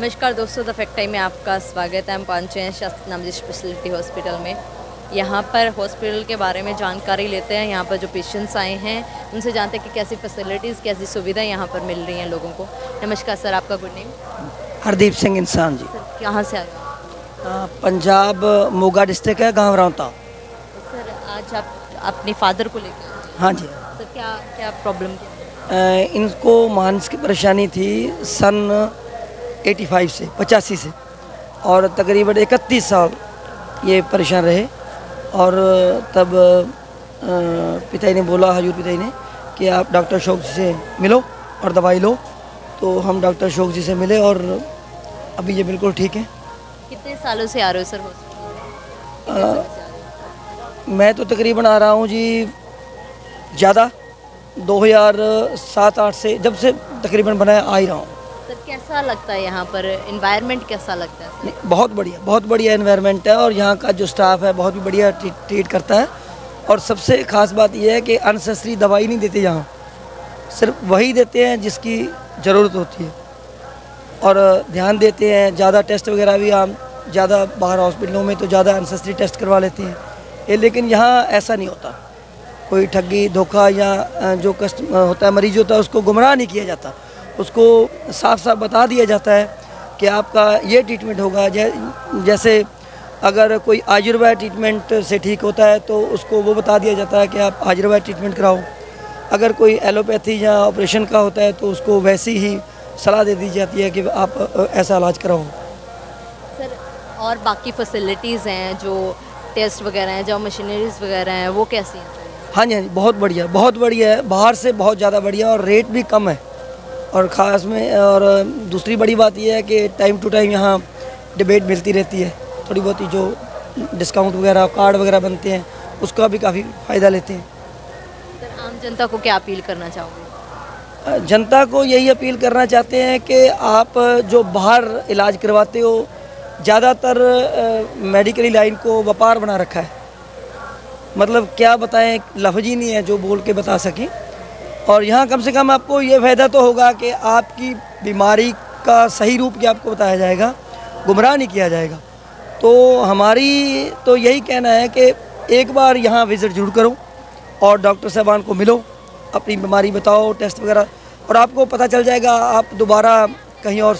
नमस्कार दोस्तों the fact time में आपका स्वागत है। हम पहुँचे हैं शास्त्री नामजी स्पेशलिटी हॉस्पिटल में। यहाँ पर हॉस्पिटल के बारे में जानकारी लेते हैं। यहाँ पर जो पेशेंट्स आए हैं उनसे जानते हैं कि कैसी फैसिलिटीज़ कैसी सुविधाएँ यहाँ पर मिल रही हैं लोगों को। नमस्कार सर आपका गुड नेम हरदीप सिंह इंसान जी। कहाँ से आए पंजाब मोगा डिस्ट्रिक्ट है गाँव रावता सर आज आप अपने फादर को लेकर हाँ जी। सर क्या क्या प्रॉब्लम इनको मानसिक परेशानी थी। सन 85 से पचासी से। और तकरीबन इकतीस साल ये परेशान रहे। और तब पिताजी ने बोला हजूर पिताजी ने कि आप डॉक्टर शोक जी से मिलो और दवाई लो। तो हम डॉक्टर शोक जी से मिले और अभी ये बिल्कुल ठीक है। कितने सालों से आ रहे हो सर हॉस्पिटल मैं तो तकरीबन आ रहा हूँ जी ज़्यादा। 2007-8 से जब से तकरीबन बनाया आ ही रहा हूँ। सर कैसा लगता है यहाँ पर? इन्वायरमेंट कैसा लगता है? नहीं, बहुत बढ़िया बहुत बढ़िया इन्वायरमेंट है और यहाँ का जो स्टाफ है बहुत भी बढ़िया ट्रीट करता है। और सबसे ख़ास बात यह है कि अनसेसरी दवाई नहीं देते यहाँ। सिर्फ़ वही देते हैं जिसकी ज़रूरत होती है। और ध्यान देते हैं ज़्यादा टेस्ट वगैरह भी हम ज़्यादा बाहर हॉस्पिटलों में तो ज़्यादा अनसेसरी टेस्ट करवा लेते हैं। ये लेकिन यहाँ ऐसा नहीं होता। कोई ठगी धोखा या जो कस्ट होता है मरीज़ होता है उसको गुमराह नहीं किया जाता। उसको साफ़ साफ़ बता दिया जाता है कि आपका ये ट्रीटमेंट होगा। जै, जैसे अगर कोई आयुर्वेद ट्रीटमेंट से ठीक होता है तो उसको वो बता दिया जाता है कि आप आयुर्वेद ट्रीटमेंट कराओ। अगर कोई एलोपैथी या ऑपरेशन का होता है तो उसको वैसी ही सलाह दे दी जाती है कि आप ऐसा इलाज कराओ। सर और बाकी फैसिलिटीज़ हैं जो टेस्ट वगैरह हैं जो मशीनरीज वगैरह हैं वो कैसी हैं? हाँ जी हाँ जी बहुत बढ़िया बहुत बढ़िया है। बाहर से बहुत ज़्यादा बढ़िया और रेट भी कम है। और ख़ास में और दूसरी बड़ी बात यह है कि टाइम टू टाइम यहाँ डिबेट मिलती रहती है। थोड़ी बहुत ही जो डिस्काउंट वगैरह कार्ड वगैरह बनते हैं उसका भी काफ़ी फ़ायदा लेते हैं। सर आम जनता को क्या अपील करना चाहोगे? जनता को यही अपील करना चाहते हैं कि आप जो बाहर इलाज करवाते हो ज़्यादातर मेडिकली लाइन को व्यापार बना रखा है। मतलब क्या बताएँ लफ्ज ही नहीं है जो बोल के बता सकें। और यहाँ कम से कम आपको ये फ़ायदा तो होगा कि आपकी बीमारी का सही रूप क्या आपको बताया जाएगा? गुमराह नहीं किया जाएगा। तो हमारी तो यही कहना है कि एक बार यहाँ विज़िट ज़रूर करो और डॉक्टर साहबान को मिलो अपनी बीमारी बताओ टेस्ट वगैरह और आपको पता चल जाएगा आप दोबारा कहीं और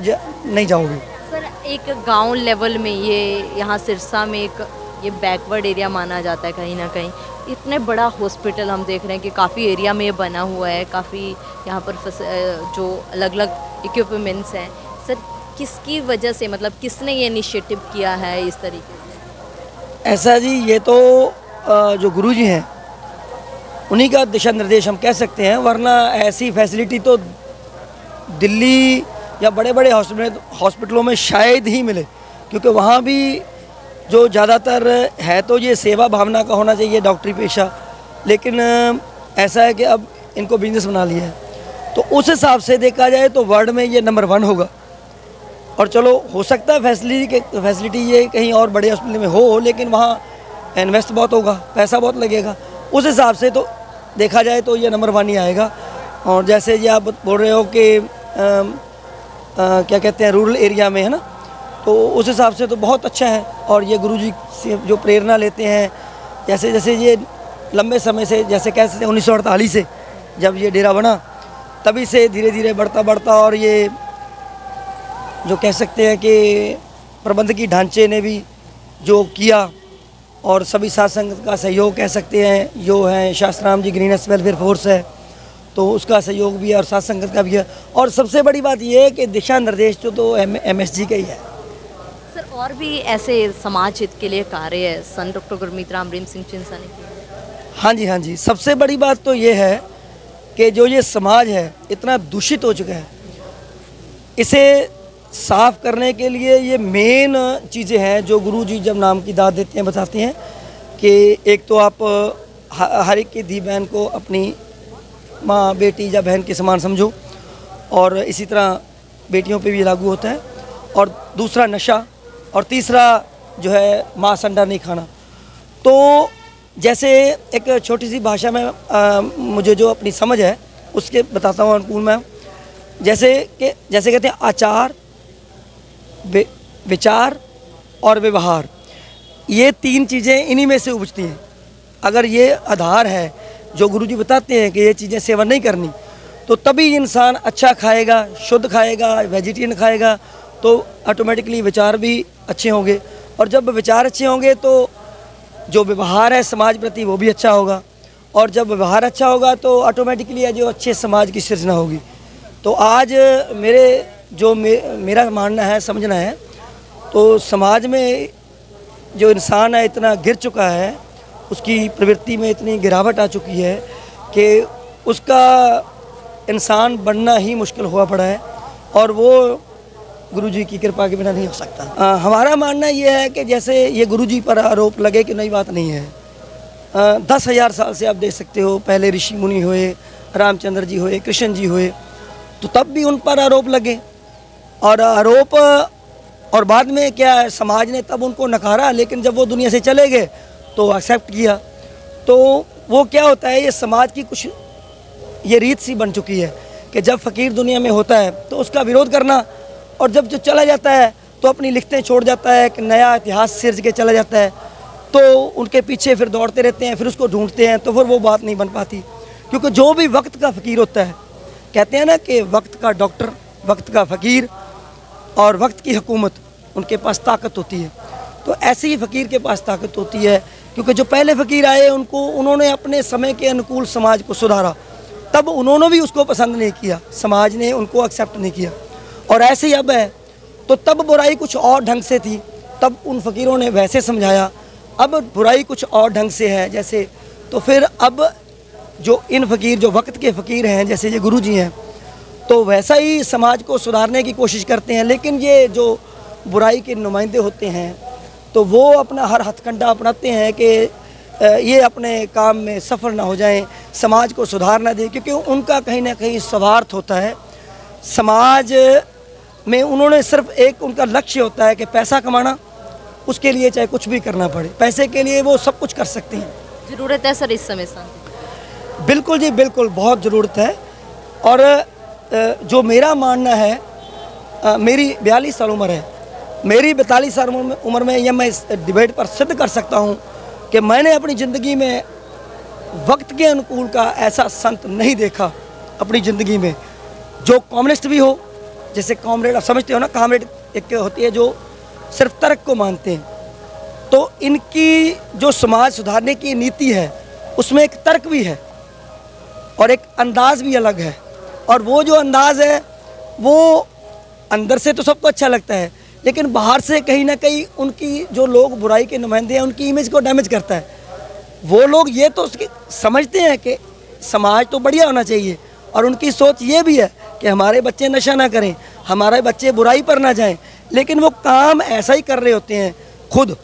जा, नहीं जाओगे। सर एक गाँव लेवल में ये यहाँ सिरसा में एक ये बैकवर्ड एरिया माना जाता है कहीं ना कहीं। इतने बड़ा हॉस्पिटल हम देख रहे हैं कि काफ़ी एरिया में ये बना हुआ है, काफ़ी यहाँ पर फस- जो अलग अलग इक्विपमेंट्स हैं। सर, किसकी वजह से मतलब किसने ये इनिशिएटिव किया है इस तरीके से? ऐसा जी, ये तो जो गुरुजी हैं, उन्हीं का दिशा निर्देश हम कह सकते हैं, वरना ऐसी फैसिलिटी तो दिल्ली या बड़े बड़े हॉस्पिटलों में शायद ही मिले, क्योंकि वहाँ भी जो ज़्यादातर है तो ये सेवा भावना का होना चाहिए डॉक्टरी पेशा। लेकिन ऐसा है कि अब इनको बिज़नेस बना लिया है। तो उस हिसाब से देखा जाए तो वर्ल्ड में ये नंबर वन होगा। और चलो हो सकता है फैसिलिटी के फैसिलिटी ये कहीं और बड़े हॉस्पिटल में हो लेकिन वहाँ इन्वेस्ट बहुत होगा पैसा बहुत लगेगा। उस हिसाब से तो देखा जाए तो ये नंबर वन ही आएगा। और जैसे ये आप बोल रहे हो कि अम, अ, क्या कहते हैं रूरल एरिया में है ना? तो उस हिसाब से तो बहुत अच्छा है और ये गुरु जी से जो प्रेरणा लेते हैं, जैसे जैसे ये लंबे समय से, जैसे कह सकते हैं उन्नीस सौ से जब ये डेरा बना, तभी से धीरे धीरे बढ़ता बढ़ता और ये जो कह सकते हैं कि प्रबंधकी ढांचे ने भी जो किया और सभी साथ संगत का सहयोग कह सकते हैं जो है, शास्त्राम जी, ग्रीनस वेलफेयर फोर्स है तो उसका सहयोग भी है और साथ संगत का भी है। और सबसे बड़ी बात ये है कि दिशा निर्देश तो एम एम एस जी का ही है। सर, और भी ऐसे समाज हित के लिए कार्य है? सन डॉक्टर गुरमीत राम रेम सिंह चिंसा ने हाँ जी हाँ जी। सबसे बड़ी बात तो ये है कि जो ये समाज है, इतना दूषित हो चुका है। इसे साफ़ करने के लिए ये मेन चीज़ें हैं जो गुरु जी जब नाम की दाद देते हैं, बताते हैं कि एक तो आप हर एक की धी बहन को अपनी माँ, बेटी या बहन के समान समझो और इसी तरह बेटियों पे भी लागू होता है। और दूसरा नशा और तीसरा जो है माँ संडा नहीं खाना। तो जैसे एक छोटी सी भाषा में आ, मुझे जो अपनी समझ है उसके बताता हूँ अनुकूल मैं। जैसे कि जैसे कहते हैं आचार विचार और व्यवहार। ये तीन चीज़ें इन्हीं में से उपजती हैं। अगर ये आधार है जो गुरुजी बताते हैं कि ये चीज़ें सेवन नहीं करनी तो तभी इंसान अच्छा खाएगा शुद्ध खाएगा वेजिटेरियन खाएगा तो ऑटोमेटिकली विचार भी अच्छे होंगे। और जब विचार अच्छे होंगे तो जो व्यवहार है समाज प्रति वो भी अच्छा होगा। और जब व्यवहार अच्छा होगा तो ऑटोमेटिकली जो अच्छे समाज की सृजना होगी। तो आज मेरे जो मे, मेरा मानना है समझना है तो समाज में जो इंसान है इतना गिर चुका है उसकी प्रवृत्ति में इतनी गिरावट आ चुकी है कि उसका इंसान बनना ही मुश्किल हुआ पड़ा है। और वो गुरुजी की कृपा के बिना नहीं हो सकता। आ, हमारा मानना यह है कि जैसे ये गुरुजी पर आरोप लगे कि नई बात नहीं है। आ, दस हज़ार साल से आप देख सकते हो पहले ऋषि मुनि हुए रामचंद्र जी हुए कृष्ण जी हुए तो तब भी उन पर आरोप लगे। और आरोप और बाद में क्या है, समाज ने तब उनको नकारा लेकिन जब वो दुनिया से चले गए तो एक्सेप्ट किया। तो वो क्या होता है ये समाज की कुछ ये रीत सी बन चुकी है कि जब फ़कीर दुनिया में होता है तो उसका विरोध करना और जब जो चला जाता है तो अपनी लिखतें छोड़ जाता है एक नया इतिहास सिरज के चला जाता है। तो उनके पीछे फिर दौड़ते रहते हैं, फिर उसको ढूंढते हैं तो फिर वो बात नहीं बन पाती। क्योंकि जो भी वक्त का फ़कीर होता है, कहते हैं ना कि वक्त का डॉक्टर, वक्त का फ़कीर और वक्त की हुकूमत, उनके पास ताकत होती है। तो ऐसे ही फ़कीर के पास ताकत होती है, क्योंकि जो पहले फ़कीर आए, उनको, उन्होंने अपने समय के अनुकूल समाज को सुधारा। तब उन्होंने भी उसको पसंद नहीं किया, समाज ने उनको एक्सेप्ट नहीं किया। और ऐसे ही अब है। तो तब बुराई कुछ और ढंग से थी, तब उन फ़कीरों ने वैसे समझाया, अब बुराई कुछ और ढंग से है, जैसे तो फिर अब जो इन फ़कीर, जो वक्त के फ़कीर हैं, जैसे ये गुरु जी हैं तो वैसा ही समाज को सुधारने की कोशिश करते हैं, लेकिन ये जो बुराई के नुमाइंदे होते हैं तो वो अपना हर हथकंडा अपनाते हैं कि ये अपने काम में सफल ना हो जाएँ, समाज को सुधार ना दें, क्योंकि उनका कहीं ना कहीं स्वार्थ होता है। समाज में उन्होंने सिर्फ़ एक उनका लक्ष्य होता है कि पैसा कमाना उसके लिए चाहे कुछ भी करना पड़े। पैसे के लिए वो सब कुछ कर सकते हैं। ज़रूरत है सर इस समय शांति बिल्कुल जी बिल्कुल बहुत ज़रूरत है। और जो मेरा मानना है मेरी बयालीस साल उम्र है। मेरी बैतालीस साल उम्र उम्र में यह मैं इस डिबेट पर सिद्ध कर सकता हूँ कि मैंने अपनी ज़िंदगी में वक्त के अनुकूल का ऐसा संत नहीं देखा अपनी ज़िंदगी में। जो कम्युनिस्ट भी हो जैसे कॉमरेड, आप समझते हो ना, कॉमरेड एक होती है जो सिर्फ़ तर्क को मानते हैं। तो इनकी जो समाज सुधारने की नीति है, उसमें एक तर्क भी है और एक अंदाज भी अलग है। और वो जो अंदाज है, वो अंदर से तो सबको अच्छा लगता है, लेकिन बाहर से कहीं ना कहीं उनकी जो लोग बुराई के नुमाइंदे हैं, उनकी इमेज को डैमेज करता है। वो लोग ये तो समझते हैं कि समाज तो बढ़िया होना चाहिए और उनकी सोच ये भी है कि हमारे बच्चे नशा ना करें, हमारे बच्चे बुराई पर ना जाएँ, लेकिन वो काम ऐसा ही कर रहे होते हैं, खुद।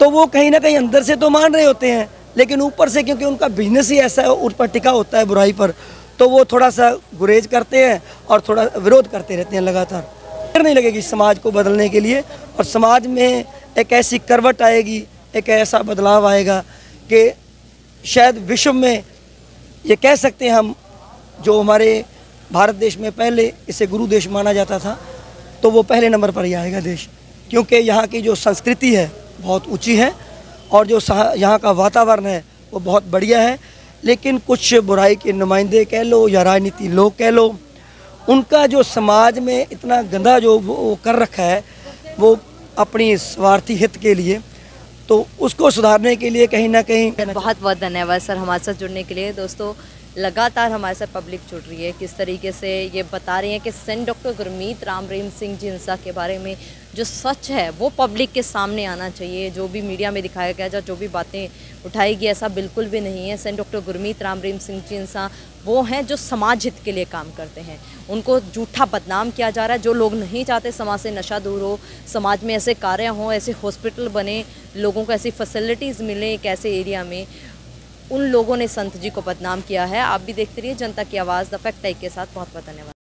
तो वो कहीं ना कहीं अंदर से तो मान रहे होते हैं, लेकिन ऊपर से क्योंकि उनका बिज़नेस ही ऐसा है उस पर टिका होता है बुराई पर तो वो थोड़ा सा गुरेज करते हैं और थोड़ा विरोध करते रहते हैं लगातार। देर नहीं लगेगी समाज को बदलने के लिए और समाज में एक ऐसी करवट आएगी, एक ऐसा बदलाव आएगा कि शायद विश्व में ये कह सकते हैं हम, जो हमारे भारत देश में पहले इसे गुरु देश माना जाता था तो वो पहले नंबर पर ही आएगा देश। क्योंकि यहाँ की जो संस्कृति है, बहुत ऊँची है, और जो यहाँ का वातावरण है, वो बहुत बढ़िया है। लेकिन कुछ बुराई के नुमाइंदे कह लो, या राजनीति लोग कह लो, उनका जो समाज में इतना गंदा जो वो कर रखा है, वो अपनी स्वार्थी हित के लिए तो उसको सुधारने के लिए कहीं ना कहीं बहुत बहुत धन्यवाद सर हमारे साथ जुड़ने के लिए। दोस्तों लगातार हमारे साथ पब्लिक जुड़ रही है, किस तरीके से ये बता रही हैं कि सेंट डॉक्टर गुरमीत राम रहीम सिंह जी हिंसा के बारे में जो सच है, वो पब्लिक के सामने आना चाहिए, जो भी मीडिया में दिखाया गया जो भी बातें उठाई गई, ऐसा बिल्कुल भी नहीं है। सेंट डॉक्टर गुरमीत राम रहीम सिंह जी इंसा वो हैं जो समाज हित के लिए काम करते हैं। उनको झूठा बदनाम किया जा रहा है, जो लोग नहीं चाहते समाज से नशा दूर हो, समाज में ऐसे कार्य हों, ऐसे हॉस्पिटल बने, लोगों को ऐसी फैसिलिटीज़ मिलें एक ऐसे एरिया में। उन लोगों ने संत जी को बदनाम किया है। आप भी देखते रहिए, जनता की आवाज़ द फैक्ट के साथ। बहुत बहुत धन्यवाद।